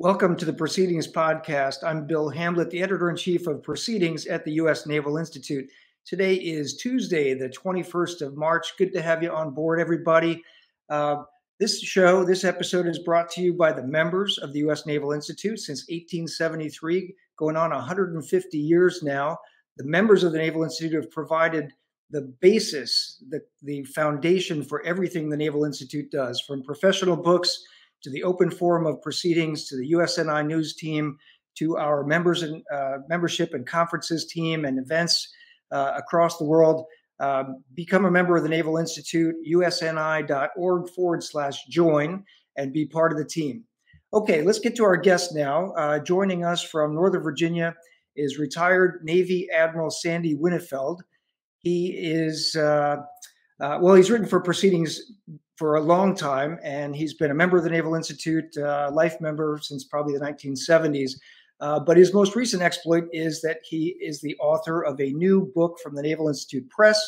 Welcome to the Proceedings Podcast. I'm Bill Hamblet, the editor in chief of Proceedings at the U.S. Naval Institute. Today is Tuesday, the 21st of March. Good to have you on board, everybody. Uh, this show, this episode is brought to you by the members of the U.S. Naval Institute since 1873, going on 150 years now. The members of the Naval Institute have provided the basis, the, the foundation for everything the Naval Institute does, from professional books to the open forum of proceedings, to the USNI news team, to our members and uh, membership and conferences team and events uh, across the world. Um, become a member of the Naval Institute, usni.org forward slash join, and be part of the team. Okay, let's get to our guest now. Uh, joining us from Northern Virginia is retired Navy Admiral Sandy Winnefeld. He is, uh, uh, well, he's written for proceedings for a long time, and he's been a member of the Naval Institute, uh, life member since probably the 1970s. Uh, but his most recent exploit is that he is the author of a new book from the Naval Institute Press.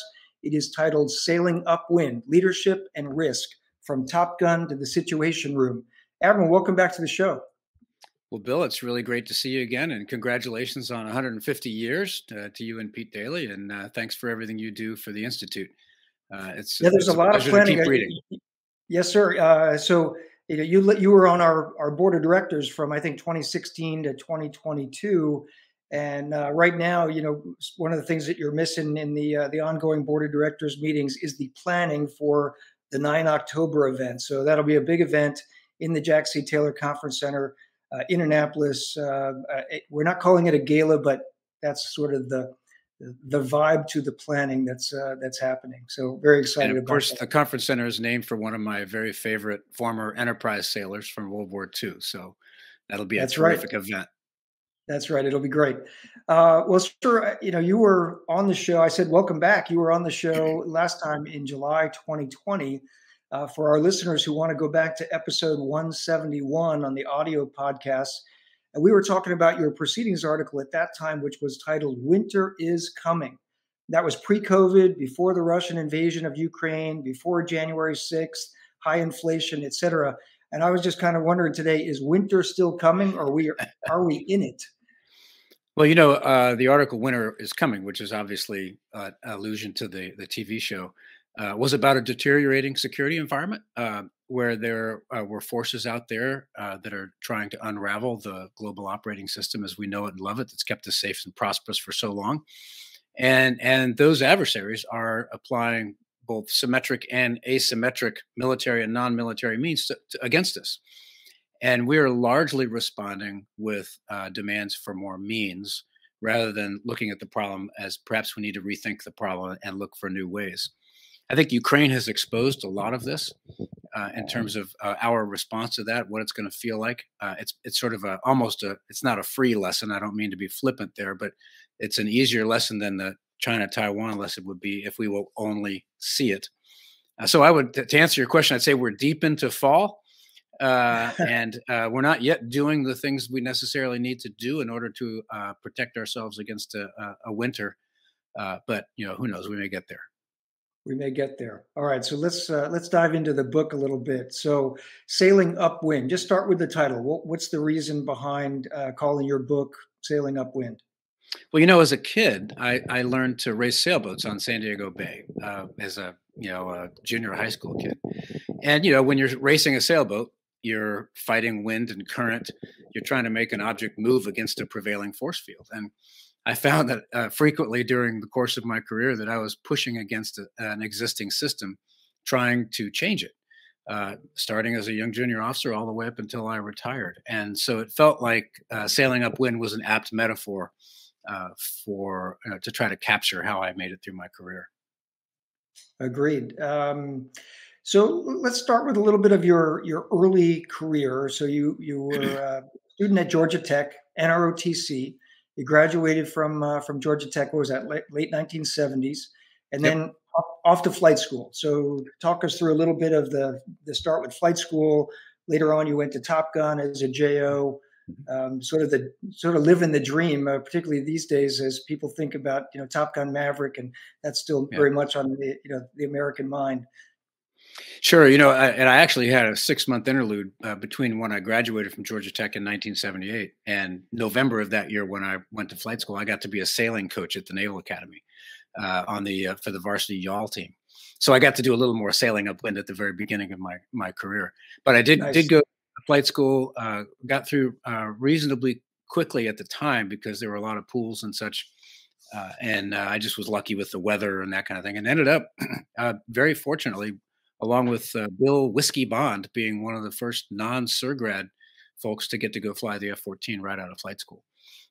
It is titled Sailing Upwind Leadership and Risk From Top Gun to the Situation Room. Admiral, welcome back to the show. Well, Bill, it's really great to see you again, and congratulations on 150 years to, to you and Pete Daly, and uh, thanks for everything you do for the Institute. Uh, it's yeah, there's it's a, lot of planning. Yes, sir. Uh, so you know, you you were on our our board of directors from I think 2016 to 2022, and uh, right now, you know, one of the things that you're missing in the uh, the ongoing board of directors meetings is the planning for the 9 October event. So that'll be a big event in the Jack C. Taylor Conference Center uh, in Annapolis. Uh, uh, we're not calling it a gala, but that's sort of the the vibe to the planning that's uh, that's happening. So very excited. And of course, that. the conference center is named for one of my very favorite former Enterprise sailors from World War II. So that'll be a terrific right. event. That's right. It'll be great. Uh, well, sir, uh, you know, you were on the show. I said, welcome back. You were on the show last time in July 2020. Uh, for our listeners who want to go back to episode 171 on the audio podcast, and we were talking about your proceedings article at that time, which was titled Winter is Coming. That was pre COVID, before the Russian invasion of Ukraine, before January 6th, high inflation, et cetera. And I was just kind of wondering today is winter still coming or we are, are we in it? Well, you know, uh, the article "Winter is Coming," which is obviously uh, allusion to the the TV show, uh, was about a deteriorating security environment uh, where there uh, were forces out there uh, that are trying to unravel the global operating system as we know it and love it that's kept us safe and prosperous for so long. And and those adversaries are applying both symmetric and asymmetric military and non-military means to, to, against us. And we are largely responding with uh, demands for more means rather than looking at the problem as perhaps we need to rethink the problem and look for new ways I think Ukraine has exposed a lot of this uh, in terms of uh, our response to that, what it's going to feel like. Uh, it's it's sort of a almost a it's not a free lesson. I don't mean to be flippant there, but it's an easier lesson than the China Taiwan lesson would be if we will only see it. Uh, so I would to answer your question, I'd say we're deep into fall. Uh, and uh, we're not yet doing the things we necessarily need to do in order to protect ourselves against a, a winter. but you know, who knows? We may get there we may get there. All right, so let's uh, let's dive into the book a little bit. So, sailing upwind. Just start with the title. What, what's the reason behind uh, calling your book "Sailing Upwind"? Well, you know, as a kid, I, I learned to race sailboats on San Diego Bay uh, as a you know a junior high school kid. And you know, when you're racing a sailboat, you're fighting wind and current. You're trying to make an object move against a prevailing force field, and I found that uh, frequently during the course of my career that I was pushing against a, an existing system, trying to change it, uh, starting as a young junior officer all the way up until I retired. And so it felt like uh, sailing upwind was an apt metaphor uh, for to try to capture how I made it through my career. Agreed. Um, so let's start with a little bit of your your early career. So you you were a student at Georgia Tech, NROTC. You graduated from uh, from Georgia Tech. What was that? Late, late 1970s, and yep. then off to flight school. So talk us through a little bit of the the start with flight school. Later on, you went to Top Gun as a JO. Mm-hmm. Um, sort of the sort of living the dream, uh, particularly these days, as people think about you know Top Gun Maverick, and that's still very much on the you know the American mind. Sure. You know, I, and I actually had a six month interlude uh, between when I graduated from Georgia Tech in 1978 and November of that year when I went to flight school. I got to be a sailing coach at the Naval Academy uh, on the uh, for the varsity yawl team. So I got to do a little more sailing upwind at the very beginning of my my career. But I did nice. did go to flight school. Uh, got through uh, reasonably quickly at the time because there were a lot of pools and such. Uh, and I just was lucky with the weather and that kind of thing, and ended up very fortunately along with uh, Bill Whiskey Bond being one of the first non SERGRAD folks to get to go fly the F 14 right out of flight school.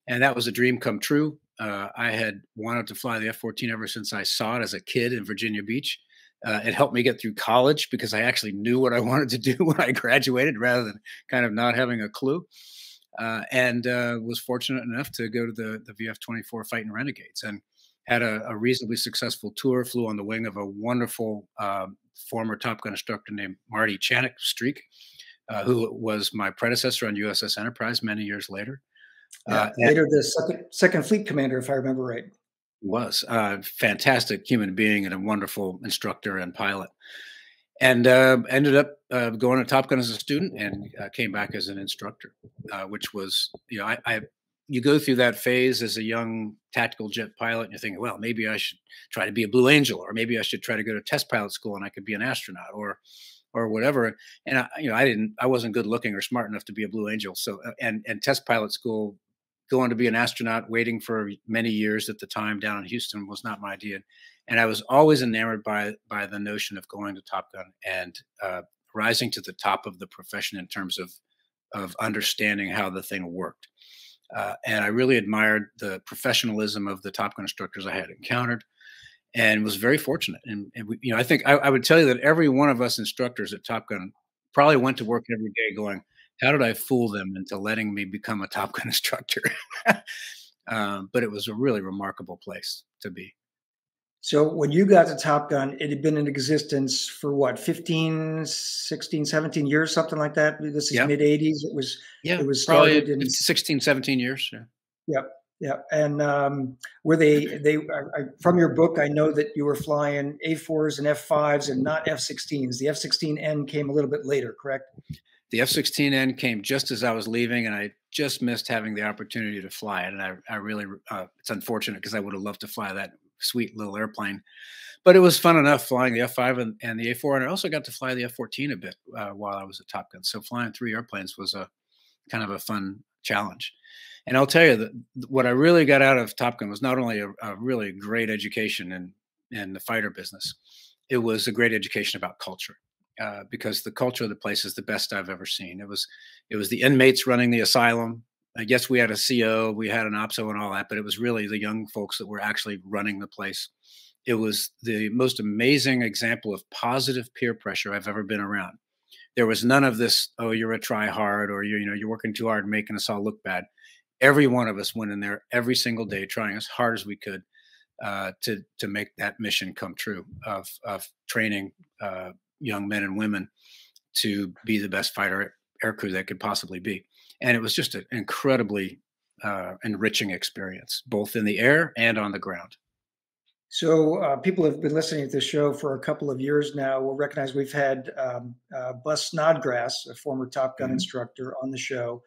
And that was a dream come true. Uh, I had wanted to fly the F 14 ever since I saw it as a kid in Virginia Beach. Uh, it helped me get through college because I actually knew what I wanted to do when I graduated rather than kind of not having a clue. Uh, and uh, was fortunate enough to go to the, the VF 24 Fighting Renegades and had a, a, reasonably successful tour, flew on the wing of a wonderful um, former Top Gun instructor named Marty Chanik Streak, uh, who was my predecessor on USS Enterprise many years later. Yeah, uh, later, the second, second Fleet Commander, if I remember right. Was a uh, fantastic human being and a wonderful instructor and pilot, and uh, ended up uh, going to Top Gun as a student and uh, came back as an instructor, which was you know I, I you go through that phase as a young tactical jet pilot and you're thinking well maybe i should try to be a blue angel or maybe i should try to go to test pilot school and i could be an astronaut or or whatever. And I, you know i didn't i wasn't good looking or smart enough to be a blue angel. So uh, and and test pilot school going to be an astronaut waiting for many years at the time down in houston was not my idea. And i was always enamored by by the notion of going to top gun and uh, rising to the top of the profession in terms of of understanding how the thing worked uh, and I really admired the professionalism of the Top Gun instructors I had encountered and was very fortunate. And, and we, you know, I think I, I, would tell you that every one of us instructors at Top Gun probably went to work every day going, how did I fool them into letting me become a Top Gun instructor? um, but it was a really remarkable place to be. So when you got to Top Gun, it had been in existence for what, 15, 16, 17 years, something like that. This is mid 80s. It was yeah, it was started in 16, 17 years. Yeah. Yep. Yeah. And um, were they they I, from your book? I know that you were flying A4s and F5s and not F16s. The F16N came a little bit later, correct? The F16N came just as I was leaving, and I just missed having the opportunity to fly it. And I, I really, uh, it's unfortunate because I would have loved to fly that sweet little airplane. But it was fun enough flying the F5 and, and the A4. And I also got to fly the F14 a bit uh, while I was at Top Gun. So flying three airplanes was a kind of a fun challenge. And I'll tell you that what I really got out of Top Gun was not only a, a really great education in, in the fighter business, it was a great education about culture. Uh, because the culture of the place is the best I've ever seen. It was, it was the inmates running the asylum. I guess we had a CO, we had an OPSO and all that, but it was really the young folks that were actually running the place. It was the most amazing example of positive peer pressure I've ever been around. There was none of this, oh, you're a try hard or you're, you know, you're working too hard making us all look bad. Every one of us went in there every single day trying as hard as we could uh, to to make that mission come true of of training uh, young men and women to be the best fighter aircrew that could possibly be and it was just an incredibly uh, enriching experience, both in the air and on the ground. So, uh, people have been listening to this show for a couple of years now will recognize we've had um, uh, Bus Snodgrass, a former Top Gun mm-hmm. instructor, on the show.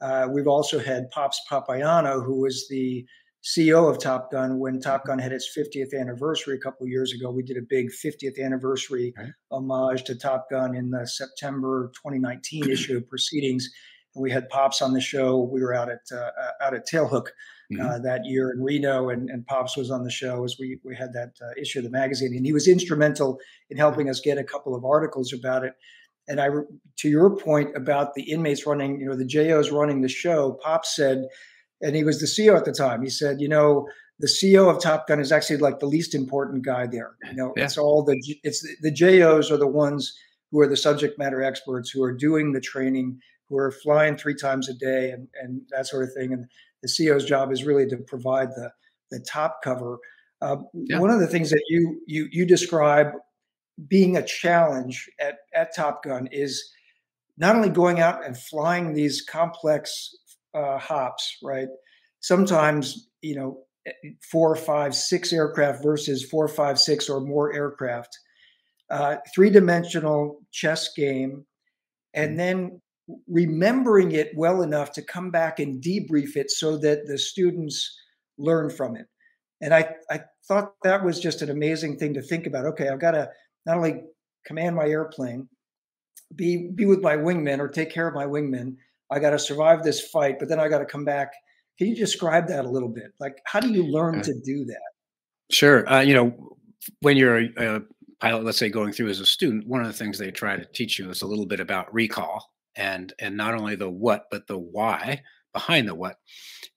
Uh, we've also had Pops Papagiannou, who was the CEO of Top Gun when Top mm-hmm. Gun had its 50th anniversary a couple of years ago. We did a big 50th anniversary right. homage to Top Gun in the September 2019 issue of Proceedings we had Pops on the show. We were out at uh, uh out at Tailhook mm-hmm. uh, that year in Reno, and, and Pops was on the show as we we had that uh, issue of the magazine, and he was instrumental in helping us get a couple of articles about it. And I, to your point about the inmates running, you know, the JOs running the show, Pops said, and he was the CEO at the time. He said, you know, the CEO of Top Gun is actually like the least important guy there. You know, yeah. it's all the it's the JOs are the ones who are the subject matter experts who are doing the training who are flying three times a day and, and that sort of thing. And the CEO's job is really to provide the, the top cover. Uh, yeah. One of the things that you, you, you describe being a challenge at, at Top Gun is not only going out and flying these complex uh, hops, right? Sometimes, you know, four, five, six aircraft versus four, five, six or more aircraft. uh, three dimensional chess game, and mm-hmm. then remembering it well enough to come back and debrief it so that the students learn from it. And I, I thought that was just an amazing thing to think about. Okay, I've got to not only command my airplane, be be with my wingmen or take care of my wingmen. I got to survive this fight, but then I got to come back. Can you describe that a little bit? Like, how do you learn to do that? Sure. Uh, you know, when you're a, a pilot, let's say going through as a student, one of the things they try to teach you is a little bit about recall and and not only the what but the why behind the what.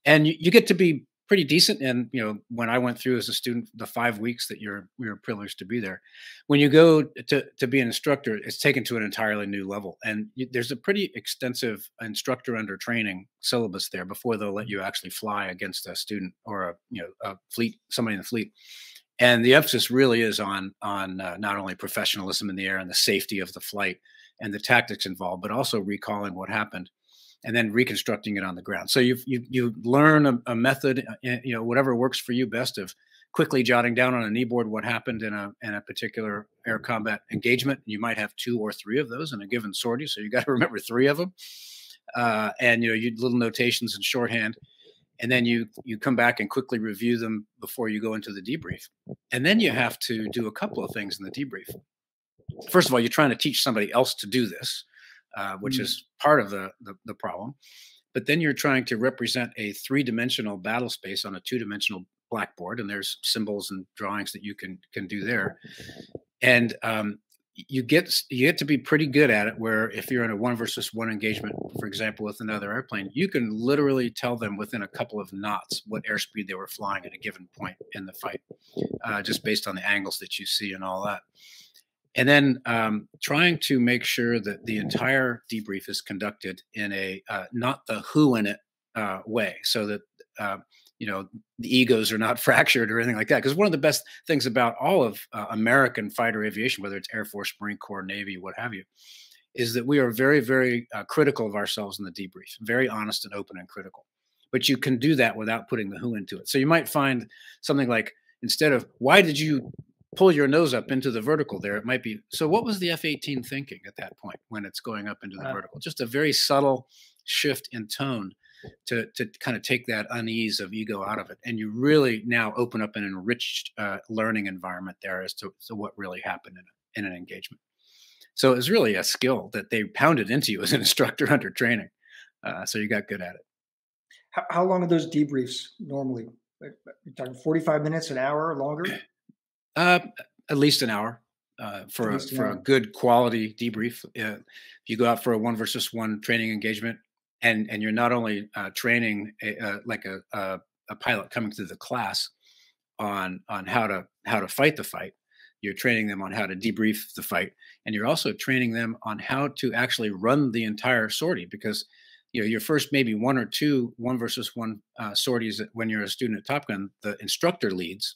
And you, you, get to be pretty decent and you know when i went through as a student the five weeks that you're were privileged to be there when you go to, to be an instructor it's taken to an entirely new level. And you, there's a pretty extensive instructor under training syllabus there before they'll let you actually fly against a student or a you know a fleet somebody in the fleet. And the emphasis really is on on uh, not only professionalism in the air and the safety of the flight and the tactics involved, but also recalling what happened and then reconstructing it on the ground. So you you you learn a, a, method, uh, you know, whatever works for you best of quickly jotting down on a knee board what happened in a in a particular air combat engagement. You might have two or three of those in a given sortie, so you got to remember three of them. Uh, and you know, you little notations in shorthand, and then you you come back and quickly review them before you go into the debrief. And then you have to do a couple of things in the debrief first of all, you're trying to teach somebody else to do this, uh, which mm is part of the, the, the problem. But then you're trying to represent a three dimensional battle space on a two dimensional blackboard, and there's symbols and drawings that you can can do there. And um, you get you get to be pretty good at it. Where if you're in a one versus one engagement, for example, with another airplane, you can literally tell them within a couple of knots what airspeed they were flying at a given point in the fight, uh, just based on the angles that you see and all that and then um, trying to make sure that the entire debrief is conducted in a uh, not the who in it uh, way so that uh, you know the egos are not fractured or anything like that because one of the best things about all of uh, american fighter aviation whether it's air force marine corps navy what have you is that we are very very uh, critical of ourselves in the debrief very honest and open and critical. But you can do that without putting the who into it. So you might find something like instead of why did you pull your nose up into the vertical there, it might be. So, what was the F 18 thinking at that point when it's going up into the uh, vertical? Just a very subtle shift in tone to, to kind of take that unease of ego out of it. And you really now open up an enriched uh, learning environment there as to, to what really happened in, a, in an engagement. So, it was really a skill that they pounded into you as an instructor under training. Uh, so, you got good at it. How, how long are those debriefs normally? You're talking 45 minutes, an hour, longer? Uh, at least an hour uh, for a, for a good quality debrief. Uh, if you go out for a one versus one training engagement, and and you're not only uh, training a, uh, like a, a, a pilot coming through the class on on how to how to fight the fight, you're training them on how to debrief the fight, and you're also training them on how to actually run the entire sortie because you know your first maybe one or two one versus one uh, sorties when you're a student at Top Gun, the instructor leads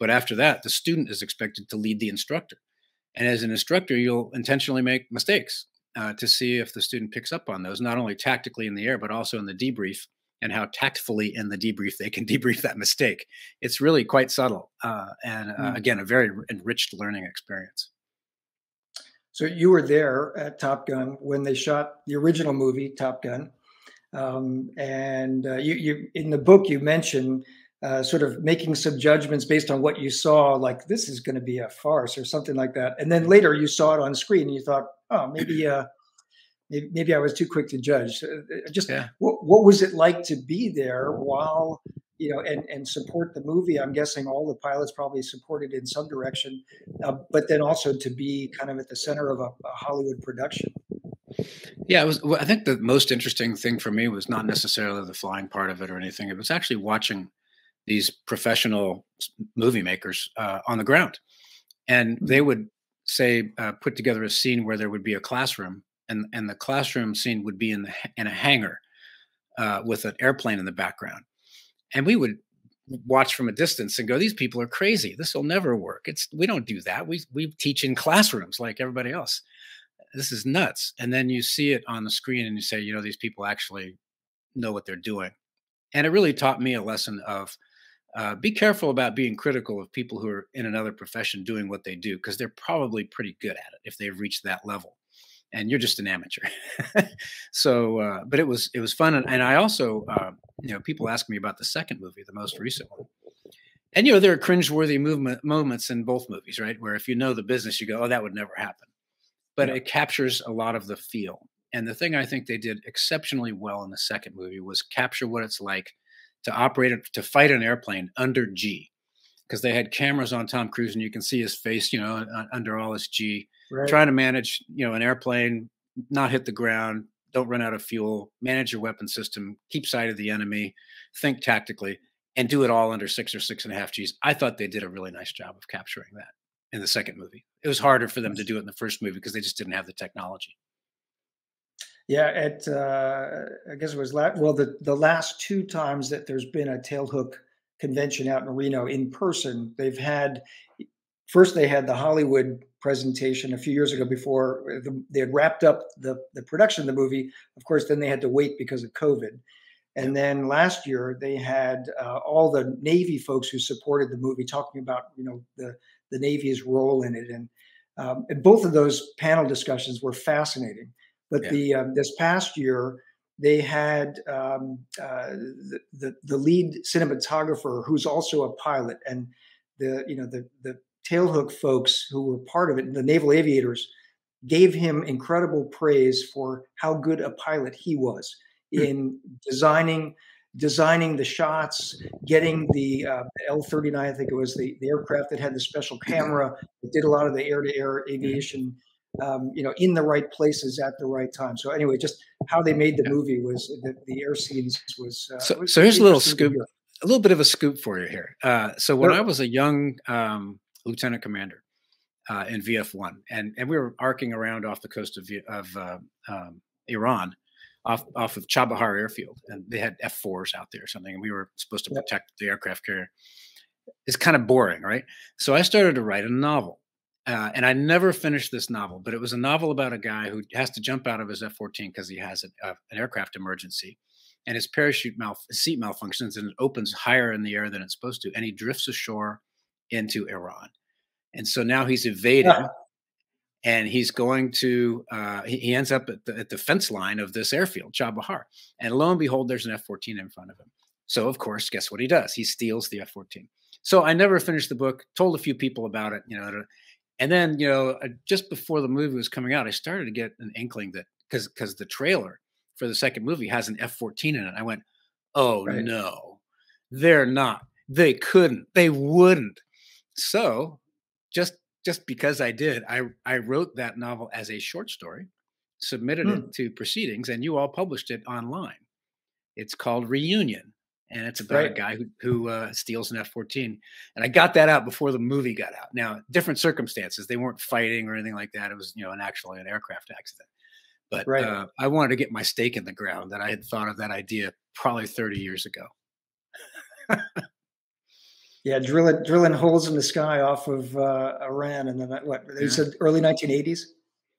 but after that, the student is expected to lead the instructor. And as an instructor, you'll intentionally make mistakes uh, to see if the student picks up on those, not only tactically in the air, but also in the debrief and how tactfully in the debrief they can debrief that mistake. It's really quite subtle. Uh, and uh, mm. again, a very enriched learning experience. So you were there at Top Gun when they shot the original movie, Top Gun. Um, and uh, you, you, in the book, you mentioned uh, sort of making some judgments based on what you saw, like this is going to be a farce or something like that. And then later you saw it on screen and you thought, oh, maybe, uh, maybe, maybe I was too quick to judge. Uh, uh, just yeah. what, what was it like to be there while you know and and support the movie? I'm guessing all the pilots probably supported in some direction, uh, but then also to be kind of at the center of a, a Hollywood production. Yeah, it was. I think the most interesting thing for me was not necessarily the flying part of it or anything. It was actually watching these professional movie makers uh, on the ground, and they mm-hmm. would say uh, put together a scene where there would be a classroom, and and the classroom scene would be in the in a hangar uh, with an airplane in the background, and we would watch from a distance and go, "These people are crazy. This will never work. It's we don't do that. We we teach in classrooms like everybody else. This is nuts." And then you see it on the screen, and you say, "You know, these people actually know what they're doing." And it really taught me a lesson of uh, be careful about being critical of people who are in another profession doing what they do because they're probably pretty good at it if they've reached that level and you're just an amateur. So uh, but it was it was fun and, and i also uh, you know people ask me about the second movie the most recent one. And you know there are cringeworthy movement moments in both movies right where if you know the business you go oh that would never happen. But yeah. it captures a lot of the feel. And the thing i think they did exceptionally well in the second movie was capture what it's like to operate to fight an airplane under G, because they had cameras on Tom Cruise and you can see his face, you know, under all this G, right. trying to manage, you know, an airplane, not hit the ground, don't run out of fuel, manage your weapon system, keep sight of the enemy, think tactically, and do it all under six or six and a half Gs. I thought they did a really nice job of capturing that in the second movie. It was harder for them to do it in the first movie because they just didn't have the technology. Yeah, at uh, I guess it was la- well the the last two times that there's been a tailhook convention out in Reno in person, they've had first they had the Hollywood presentation a few years ago before the, they had wrapped up the the production of the movie. Of course, then they had to wait because of COVID. And then last year they had uh, all the Navy folks who supported the movie talking about you know the the Navy's role in it, and, um, and both of those panel discussions were fascinating. But yeah. the um, this past year, they had um, uh, the, the, the lead cinematographer who's also a pilot, and the you know the the tailhook folks who were part of it, the naval aviators, gave him incredible praise for how good a pilot he was hmm. in designing designing the shots, getting the uh, L-39, I think it was the, the aircraft that had the special camera that did a lot of the air-to-air aviation um, you know, in the right places at the right time. So anyway, just how they made the movie was the, the air scenes was. Uh, so, was so here's a little scoop, a little bit of a scoop for you here. Uh, so when sure. I was a young um, lieutenant commander uh, in VF1, and and we were arcing around off the coast of of uh, um, Iran. Off, off of Chabahar airfield, and they had F4s out there or something, and we were supposed to protect yep. the aircraft carrier. It's kind of boring, right? So I started to write a novel uh, and I never finished this novel, but it was a novel about a guy who has to jump out of his F 14 because he has a, a, an aircraft emergency. And his parachute seat malfunctions and it opens higher in the air than it's supposed to. And he drifts ashore into Iran. And so now he's evading yeah. and he's going to, uh, he, he, ends up at the, at the, fence line of this airfield, Chabahar. And lo and behold, there's an F 14 in front of him. So, of course, guess what he does? He steals the F 14. So I never finished the book, told a few people about it, you know, and then, you know, uh, just before the movie was coming out, I started to get an inkling that because because the trailer for the second movie has an F fourteen in it. I went, oh right. no, they're not. They couldn't. They wouldn't. So just just because I did, I I wrote that novel as a short story, submitted hmm. it to proceedings, and you all published it online. It's called Reunion and it's about right. a guy who, who uh, steals an F-14. And I got that out before the movie got out. Now, different circumstances; they weren't fighting or anything like that. It was, you know, an actually an aircraft accident. But right. uh, I wanted to get my stake in the ground that I had thought of that idea probably 30 years ago. yeah, drilling drilling holes in the sky off of uh, Iran, and then what? They yeah. said early 1980s.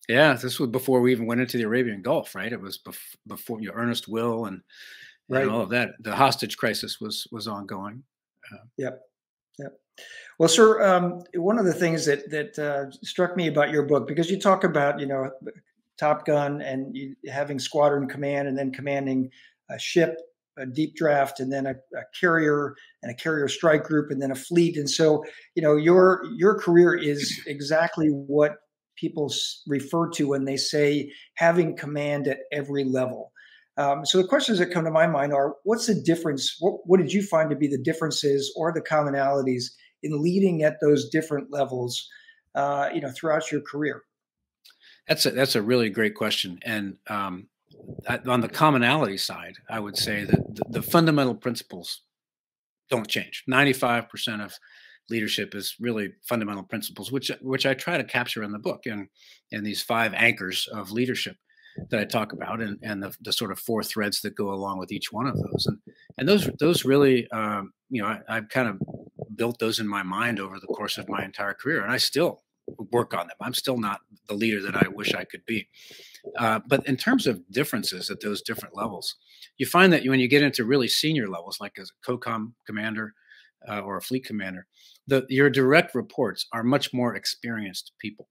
Yeah, this was before we even went into the Arabian Gulf, right? It was bef- before you know, Earnest Will and right. and all of that. The hostage crisis was was ongoing. Uh, yep, yep. Well, sir, um, one of the things that that uh, struck me about your book because you talk about you know Top Gun and you, having squadron command and then commanding a ship, a deep draft, and then a, a, carrier and a carrier strike group, and then a fleet. And so, you know, your your career is exactly what people refer to when they say having command at every level. Um, so the questions that come to my mind are: What's the difference? What, what did you find to be the differences or the commonalities in leading at those different levels? Uh, you know, throughout your career. That's a that's a really great question, and um, on the commonality side, I would say that the, the fundamental principles don't change. Ninety five percent of leadership is really fundamental principles, which which I try to capture in the book and in these five anchors of leadership that I talk about, and and the, the sort of four threads that go along with each one of those, and and those those really, um, you know, I, I've kind of built those in my mind over the course of my entire career, and I still work on them. I'm still not the leader that I wish I could be. Uh, but in terms of differences at those different levels, you find that when you get into really senior levels, like as a COCOM commander, uh, or a fleet commander, the, your direct reports are much more experienced people,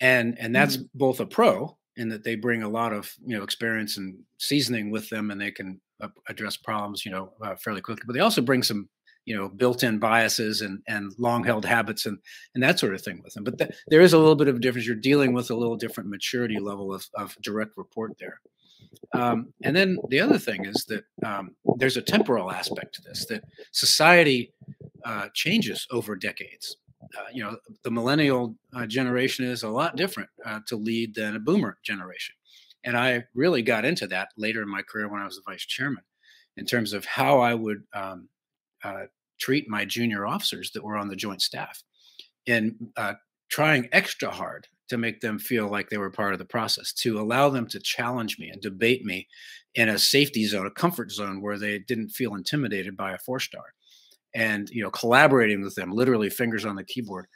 and and that's mm-hmm. both a pro in that they bring a lot of you know experience and seasoning with them, and they can uh, address problems you know uh, fairly quickly. But they also bring some you know built-in biases and and long-held habits and and that sort of thing with them. But th- there is a little bit of a difference. You're dealing with a little different maturity level of of direct report there. Um, and then the other thing is that um, there's a temporal aspect to this that society uh, changes over decades. Uh, you know, the millennial uh, generation is a lot different uh, to lead than a boomer generation. And I really got into that later in my career when I was the vice chairman in terms of how I would um, uh, treat my junior officers that were on the joint staff and uh, trying extra hard to make them feel like they were part of the process, to allow them to challenge me and debate me in a safety zone, a comfort zone where they didn't feel intimidated by a four star. And you know, collaborating with them, literally fingers on the keyboard.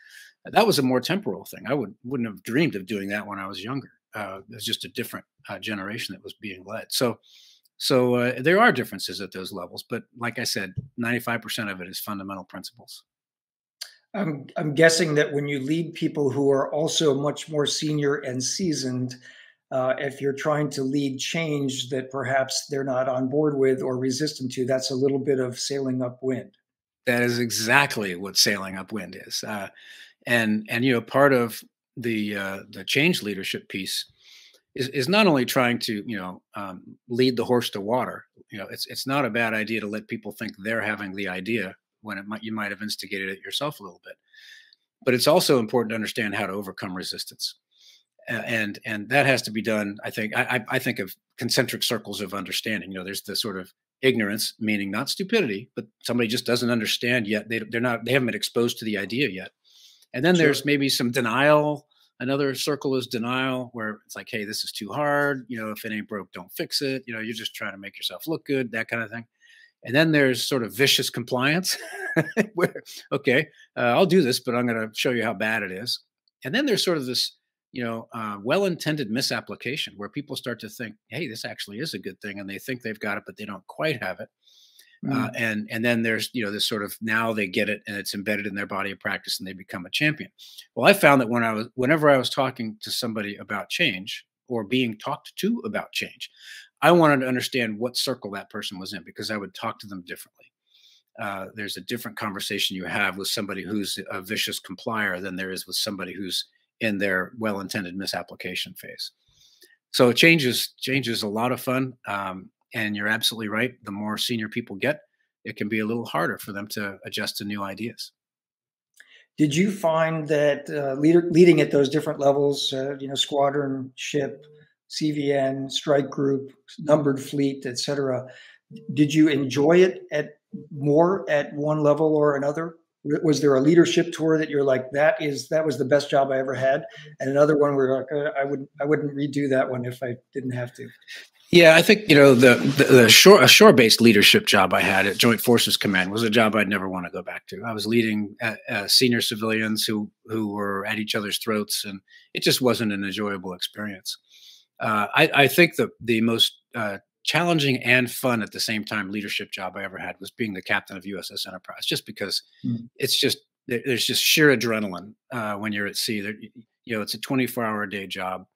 That was a more temporal thing. I would wouldn't have dreamed of doing that when I was younger. Uh, it was just a different uh, generation that was being led. So, so uh, there are differences at those levels, but like I said, ninety five percent of it is fundamental principles. I'm, I'm guessing that when you lead people who are also much more senior and seasoned, uh, if you're trying to lead change that perhaps they're not on board with or resistant to, that's a little bit of sailing upwind. That is exactly what sailing upwind is, uh, and and you know part of the uh, the change leadership piece is is not only trying to you know um, lead the horse to water. You know, it's it's not a bad idea to let people think they're having the idea when it might you might have instigated it yourself a little bit. But it's also important to understand how to overcome resistance, and and that has to be done. I think I, I think of concentric circles of understanding. You know, there's the sort of ignorance, meaning not stupidity, but somebody just doesn't understand yet. They they're not they haven't been exposed to the idea yet. And then sure. there's maybe some denial. Another circle is denial, where it's like, hey, this is too hard. You know, if it ain't broke, don't fix it. You know, you're just trying to make yourself look good, that kind of thing. And then there's sort of vicious compliance, where, okay, uh, I'll do this, but I'm going to show you how bad it is. And then there's sort of this, you know, uh, well-intended misapplication where people start to think, hey, this actually is a good thing, and they think they've got it, but they don't quite have it. Uh, mm. Uh, and and then there's you know this sort of now they get it and it's embedded in their body of practice and they become a champion. Well, I found that when I was whenever I was talking to somebody about change or being talked to about change, I wanted to understand what circle that person was in because I would talk to them differently. Uh, there's a different conversation you have with somebody who's a vicious complier than there is with somebody who's in their well-intended misapplication phase. So change is change is a lot of fun, um, and you're absolutely right. The more senior people get, it can be a little harder for them to adjust to new ideas. Did you find that uh, leader, leading at those different levels, uh, you know, squadron, ship, CVN, strike group, numbered fleet, etc. Did you enjoy it at more at one level or another? Was there a leadership tour that you're like that is that was the best job I ever had, and another one where like uh, I would I wouldn't redo that one if I didn't have to. Yeah, I think you know the the, the shore a shore based leadership job I had at Joint Forces Command was a job I'd never want to go back to. I was leading uh, uh, senior civilians who who were at each other's throats, and it just wasn't an enjoyable experience uh, I, I, think the the most uh, challenging and fun at the same time leadership job I ever had was being the captain of USS Enterprise, just because mm. it's just there's just sheer adrenaline uh, when you're at sea. There, you know, it's a 24 hour a day job.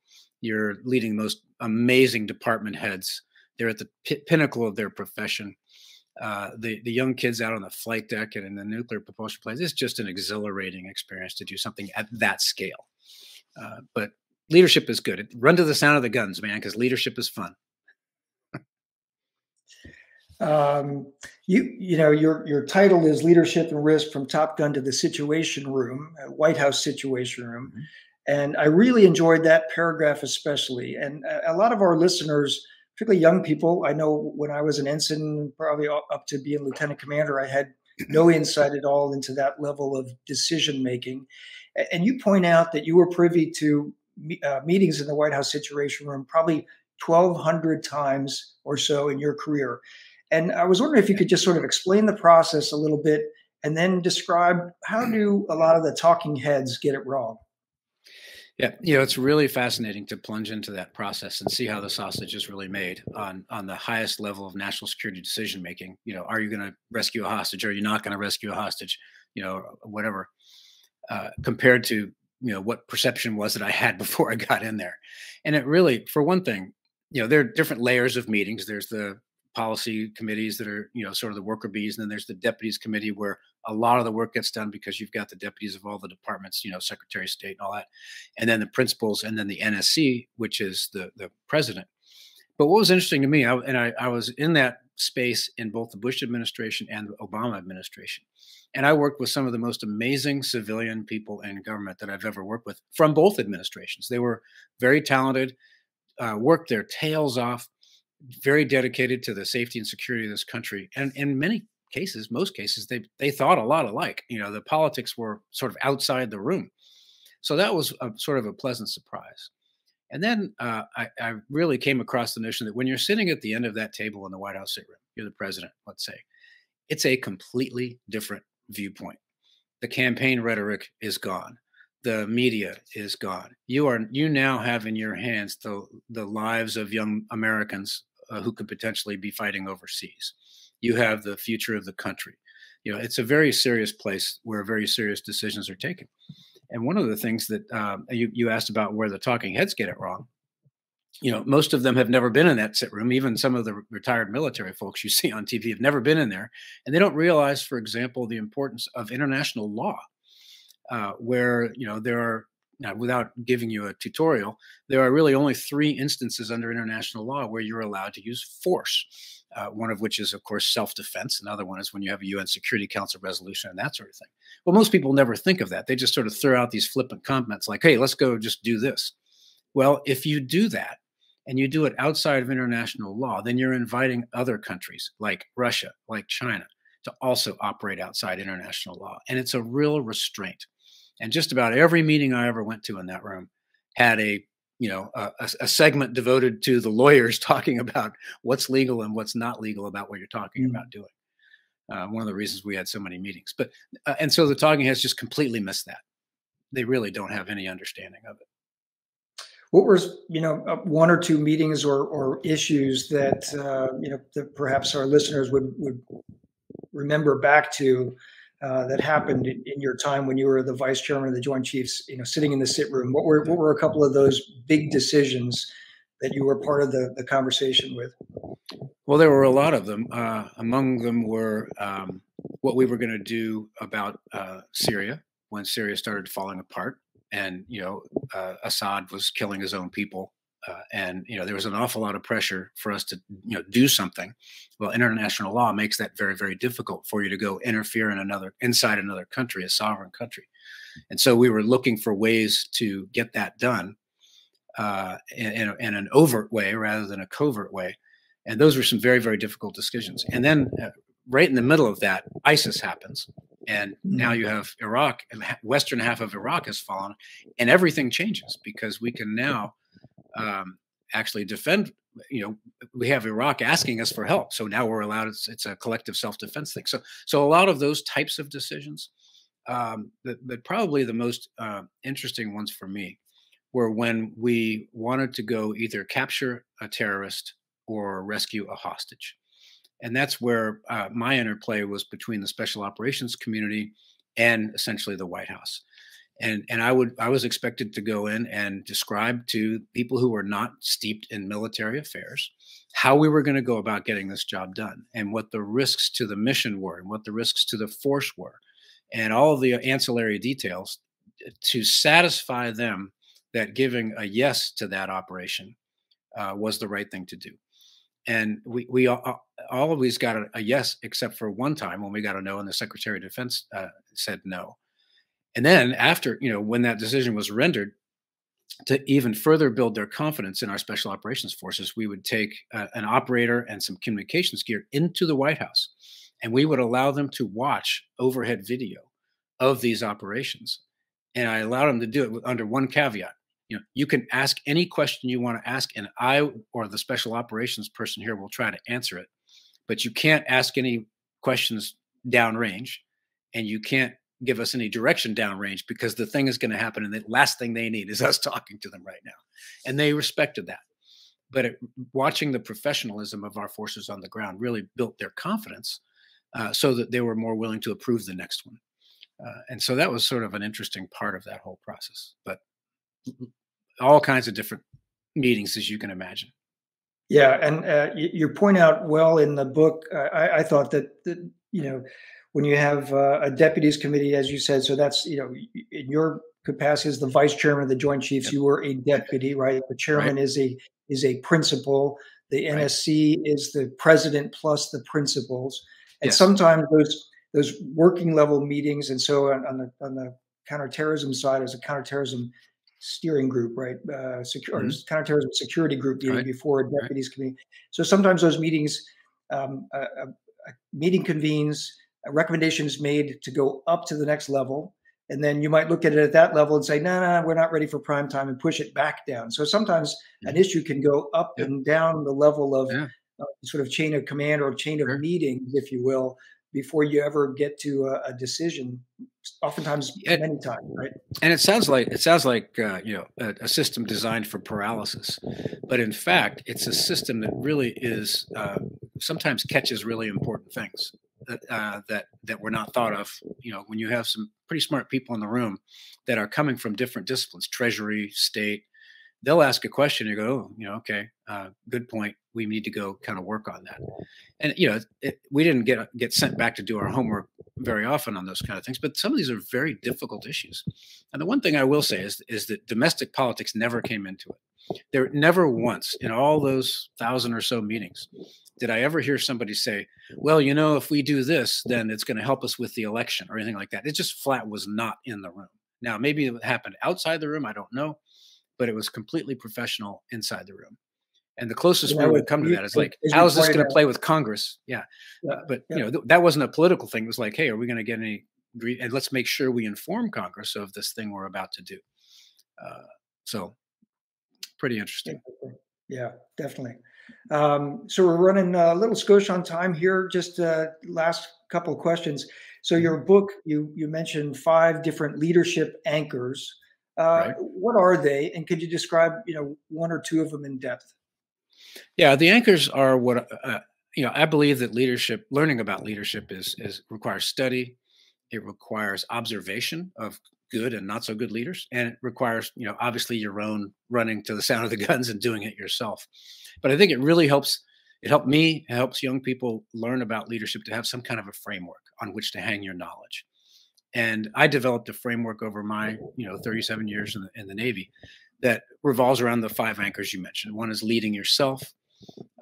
You're leading the most amazing department heads. They're at the pinnacle of their profession. Uh, the the young kids out on the flight deck and in the nuclear propulsion plants. It's just an exhilarating experience to do something at that scale. Uh, but leadership is good. Run to the sound of the guns, man, because leadership is fun. Um, you you know your your title is leadership and risk from Top Gun to the Situation Room, uh, White House Situation Room, mm-hmm. and I really enjoyed that paragraph especially. And a, a lot of our listeners, particularly young people, I know when I was an ensign, probably up to being lieutenant commander, I had no insight at all into that level of decision making. And you point out that you were privy to uh, meetings in the White House Situation Room probably 1,200 times or so in your career. And I was wondering if you could just sort of explain the process a little bit and then describe how do a lot of the talking heads get it wrong? Yeah, you know, it's really fascinating to plunge into that process and see how the sausage is really made on on the highest level of national security decision making. You know, are you going to rescue a hostage? Are you not going to rescue a hostage? You know, whatever. Uh, compared to you know what perception was that I had before I got in there, and it really, for one thing, you know, there are different layers of meetings. There's the policy committees that are you know sort of the worker bees and then there's the deputies committee where a lot of the work gets done because you've got the deputies of all the departments you know secretary of state and all that and then the principals and then the nsc which is the the president. But what was interesting to me I, and I, I was in that space in both the bush administration and the obama administration and i worked with some of the most amazing civilian people in government that i've ever worked with from both administrations. They were very talented uh, worked their tails off very dedicated to the safety and security of this country. And in many cases, most cases, they they thought a lot alike. You know, the politics were sort of outside the room. So that was a, sort of a pleasant surprise. And then uh, I, I, really came across the notion that when you're sitting at the end of that table in the White House room, you're the president, let's say, it's a completely different viewpoint. The campaign rhetoric is gone. The media is gone. You are you now have in your hands the the lives of young Americans uh, who could potentially be fighting overseas. You have the future of the country. You know, it's a very serious place where very serious decisions are taken. And one of the things that um, you, you asked about where the talking heads get it wrong, you know, most of them have never been in that sit room. Even some of the retired military folks you see on TV have never been in there. And they don't realize, for example, the importance of international law, uh, where, you know, there are now, without giving you a tutorial, there are really only three instances under international law where you're allowed to use force. Uh, one of which is, of course, self defense. Another one is when you have a UN Security Council resolution and that sort of thing. Well, most people never think of that. They just sort of throw out these flippant comments like, hey, let's go just do this. Well, if you do that and you do it outside of international law, then you're inviting other countries like Russia, like China, to also operate outside international law. And it's a real restraint. And just about every meeting I ever went to in that room had a you know a, a, segment devoted to the lawyers talking about what's legal and what's not legal about what you're talking mm-hmm. about doing. Uh, one of the reasons we had so many meetings, but uh, and so the talking heads just completely missed that. They really don't have any understanding of it. What were you know uh, one or two meetings or or issues that uh, you know that perhaps our listeners would would remember back to uh, that happened in, your time when you were the vice chairman of the Joint Chiefs, you know, sitting in the sit room? What were what were a couple of those big decisions that you were part of the, the conversation with? Well, there were a lot of them. Uh, among them were um, what we were going to do about uh, Syria when Syria started falling apart, and you know, uh, Assad was killing his own people uh, and you know there was an awful lot of pressure for us to you know do something. Well international law makes that very very difficult for you to go interfere in another inside another country a sovereign country. And so we were looking for ways to get that done uh, in, in, in, an overt way rather than a covert way. And those were some very very difficult decisions. And then uh, right in the middle of that isis happens. And now mm-hmm. you have iraq and western half of iraq has fallen and everything changes because we can now um, actually defend you know we have iraq asking us for help so now we're allowed it's, it's a collective self-defense thing. So so a lot of those types of decisions um, but, but probably the most uh, interesting ones for me were when we wanted to go either capture a terrorist or rescue a hostage. And that's where uh, my interplay was between the special operations community and essentially the white house and and I would I was expected to go in and describe to people who were not steeped in military affairs how we were going to go about getting this job done and what the risks to the mission were and what the risks to the force were and all the ancillary details to satisfy them that giving a yes to that operation uh, was the right thing to do. And we we all, always got a, a, yes except for one time when we got a no and the secretary of defense uh, said no and then after, you know, when that decision was rendered, to even further build their confidence in our special operations forces, we would take uh, an operator and some communications gear into the White House, and we would allow them to watch overhead video of these operations. And I allowed them to do it under one caveat. You know, you can ask any question you want to ask, and I or the special operations person here will try to answer it. But you can't ask any questions downrange, and you can't give us any direction downrange because the thing is going to happen and the last thing they need is us talking to them right now. And they respected that. But it, watching the professionalism of our forces on the ground really built their confidence uh, so that they were more willing to approve the next one. Uh, and so that was sort of an interesting part of that whole process. But all kinds of different meetings as you can imagine. Yeah and uh, you, you, point out well in the book I, I thought that, that you know when you have uh, a deputies committee, as you said, so that's you know in your capacity as the vice chairman of the Joint Chiefs, yep. you were a deputy, right? The chairman right. is a is a principal. The right. NSC is the president plus the principals, and yes. sometimes those those working level meetings, and so on, on the on the counterterrorism side, as a counterterrorism steering group, right? Uh, secure, mm-hmm. counterterrorism security group meeting right. before a deputies committee. So sometimes those meetings, um, a, a, a meeting convenes a recommendation is made to go up to the next level. And then you might look at it at that level and say, no, no, no we're not ready for prime time and push it back down. So sometimes an issue can go up yeah. and down the level of yeah. uh, sort of chain of command or chain of sure. meetings, if you will, before you ever get to a, a decision. Oftentimes, it, many times, right? And it sounds like it sounds like uh, you know a, a, system designed for paralysis, but in fact, it's a system that really is uh, sometimes catches really important things uh, that that were not thought of. You know, when you have some pretty smart people in the room that are coming from different disciplines, treasury, state, they'll ask a question. You go, oh, you know, okay, uh, good point. We need to go kind of work on that. And you know, it, we didn't get get sent back to do our homework very often on those kind of things, but some of these are very difficult issues. And the one thing I will say is is that domestic politics never came into it. There never once in all those thousand or so meetings did I ever hear somebody say, well, you know, if we do this, then it's going to help us with the election or anything like that. It just flat was not in the room. Now, maybe it happened outside the room. I don't know, but it was completely professional inside the room. And the closest we would come to that is like, how is this going to play with Congress? Yeah. yeah but, yeah. you know, th- that wasn't a political thing. It was like, hey, are we going to get any, and let's make sure we inform Congress of this thing we're about to do. Uh, so pretty interesting. Yeah, definitely. Um, so we're running a little skosh on time here. Just uh, last couple of questions. So your book, you you mentioned five different leadership anchors. Uh, right. What are they, and could you describe you know one or two of them in depth? Yeah, the anchors are what uh, you know. I believe that leadership, learning about leadership, is is requires study. It requires observation of good and not so good leaders and it requires you know obviously your own running to the sound of the guns and doing it yourself. But i think it really helps it helped me it helps young people learn about leadership to have some kind of a framework on which to hang your knowledge. And i developed a framework over my you know 37 years in the, in the navy that revolves around the five anchors you mentioned. One is leading yourself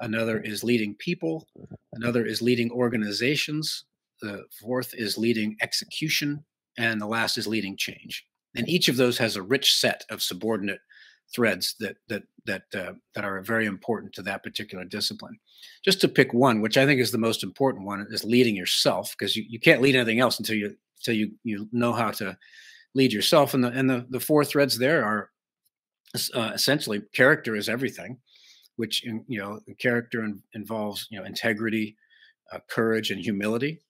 another is leading people another is leading organizations the fourth is leading execution and the last is leading change. And each of those has a rich set of subordinate threads that that that uh, that are very important to that particular discipline. Just to pick one, which I think is the most important one, is leading yourself, because you, you can't lead anything else until you until you you know how to lead yourself. And the and the the four threads there are uh, essentially character is everything, which in, you know character in, involves you know integrity, uh, courage, and humility.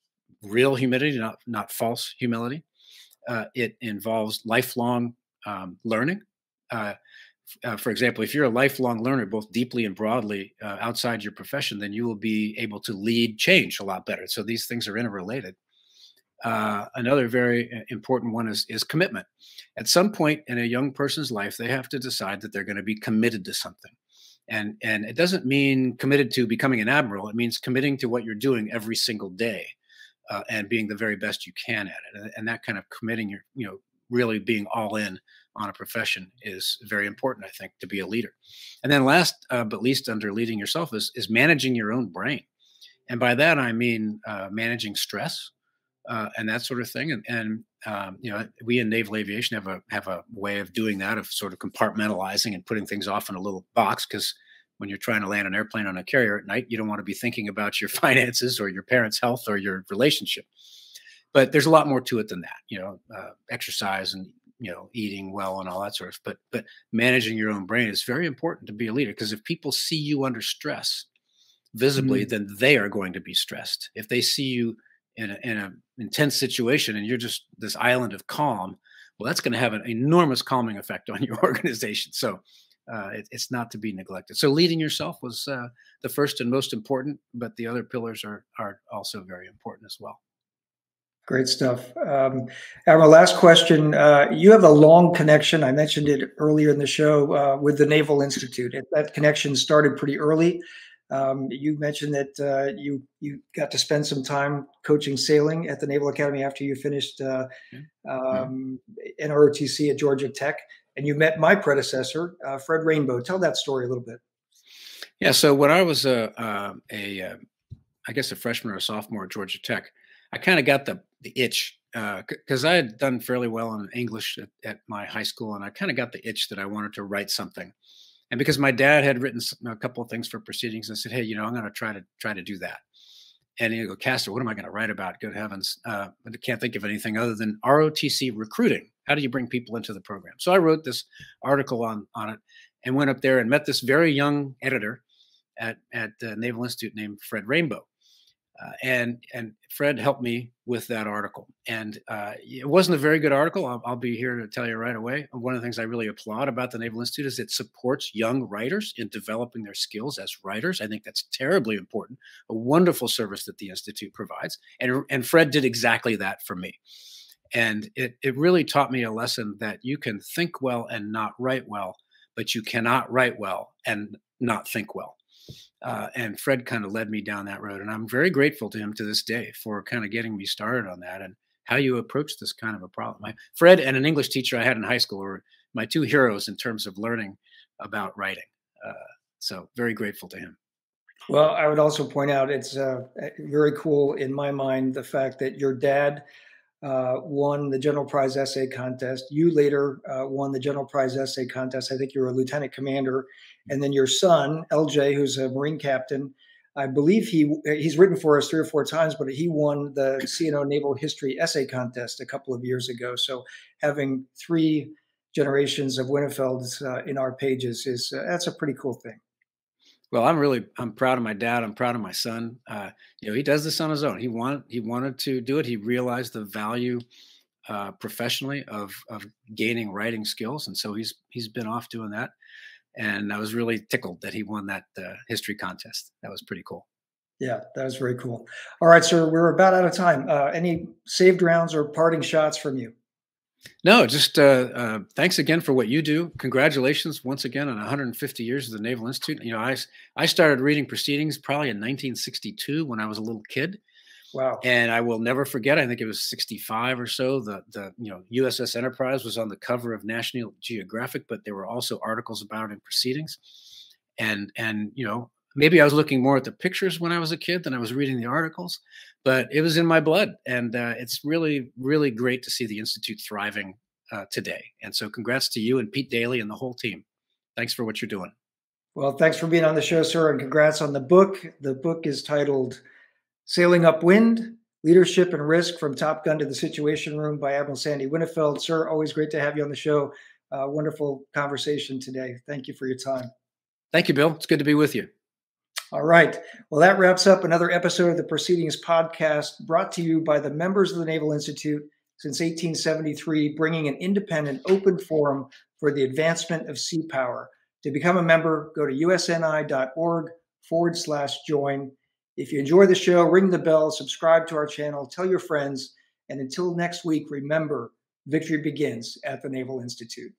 Real humility, not not false humility uh, it involves lifelong um, learning. Uh, uh, for example, if you're a lifelong learner, both deeply and broadly uh, outside your profession, then you will be able to lead change a lot better. So these things are interrelated. Uh, another very uh, important one is, is commitment. At some point in a young person's life, they have to decide that they're going to be committed to something. And, and it doesn't mean committed to becoming an admiral. It means committing to what you're doing every single day uh, and being the very best you can at it. And, and, that kind of committing your, you know, really being all in on a profession is very important, I think, to be a leader. And then last uh, but least, under leading yourself is is managing your own brain, and by that I mean uh, managing stress. Uh, and that sort of thing, and, and um, you know, we in naval aviation have a have a way of doing that, of sort of compartmentalizing and putting things off in a little box, because when you're trying to land an airplane on a carrier at night, you don't want to be thinking about your finances or your parents' health or your relationship. But there's a lot more to it than that, you know, uh, exercise and you know eating well and all that sort of. But but managing your own brain is very important to be a leader because if people see you under stress visibly, mm-hmm. then they are going to be stressed. If they see you in in an intense situation and you're just this island of calm, well, that's going to have an enormous calming effect on your organization. So uh, it, it's not to be neglected. So leading yourself was uh, the first and most important, but the other pillars are are also very important as well. Great stuff. Um, our last question. Uh, you have a long connection. I mentioned it earlier in the show uh, with the Naval Institute. That connection started pretty early. Um, you mentioned that uh, you you got to spend some time coaching sailing at the Naval Academy after you finished uh, um, NROTC at Georgia Tech, and you met my predecessor, uh, Fred Rainbow. Tell that story a little bit. Yeah. So when I was a uh, a, a I guess a freshman or a sophomore at Georgia Tech, I kind of got the the itch because uh, I had done fairly well in English at, at my high school, and I kind of got the itch that I wanted to write something and because my dad had written a couple of things for proceedings, I said, "Hey, you know, I'm going to try to try to do that." And he go, "Castor, what am I going to write about? Good heavens, uh, I can't think of anything other than ROTC recruiting. How do you bring people into the program?" So I wrote this article on on it, and went up there and met this very young editor at at the Naval Institute named Fred Rainbow, uh, and and Fred helped me with that article. And uh, it wasn't a very good article. I'll, I'll, be here to tell you right away. One of the things I really applaud about the Naval Institute is it supports young writers in developing their skills as writers. I think that's terribly important. A wonderful service that the institute provides, and and Fred did exactly that for me. And it it really taught me a lesson that you can think well and not write well, but you cannot write well and not think well uh, and Fred kind of led me down that road. And I'm very grateful to him to this day for kind of getting me started on that and how you approach this kind of a problem. My, Fred and an English teacher I had in high school were my two heroes in terms of learning about writing. Uh, so very grateful to him. Well, I would also point out it's uh, very cool in my mind the fact that your dad uh, won the general prize essay contest. You later uh, won the general prize essay contest. I think you were a lieutenant commander, and then your son LJ, who's a Marine captain. I believe he he's written for us three or four times, but he won the CNO Naval History Essay Contest a couple of years ago. So having three generations of Winnefelds uh, in our pages is uh, that's a pretty cool thing. Well, I'm really I'm proud of my dad. I'm proud of my son. Uh, you know, he does this on his own. He wanted he wanted to do it. He realized the value uh, professionally of of gaining writing skills, and so he's he's been off doing that. And I was really tickled that he won that uh, history contest. That was pretty cool. Yeah, that was very cool. All right, sir, we're about out of time. Uh, any saved rounds or parting shots from you? No, just uh, uh, thanks again for what you do. Congratulations once again on 150 years of the Naval Institute. You know, I I started reading proceedings probably in 1962 when I was a little kid. Wow! And I will never forget. I think it was 65 or so. The the you know USS Enterprise was on the cover of National Geographic, but there were also articles about it in proceedings. And and you know maybe I was looking more at the pictures when I was a kid than I was reading the articles, but it was in my blood. And uh, it's really, really great to see the Institute thriving uh, today. And so, congrats to you and Pete Daly and the whole team. Thanks for what you're doing. Well, thanks for being on the show, sir, and congrats on the book. The book is titled Sailing Upwind Leadership and Risk from Top Gun to the Situation Room by Admiral Sandy Winnefeld. Sir, always great to have you on the show. Uh, wonderful conversation today. Thank you for your time. Thank you, Bill. It's good to be with you. All right. Well, that wraps up another episode of the Proceedings podcast brought to you by the members of the Naval Institute since 1873, bringing an independent, open forum for the advancement of sea power. To become a member, go to usni.org forward slash join. If you enjoy the show, ring the bell, subscribe to our channel, tell your friends, and until next week, remember victory begins at the Naval Institute.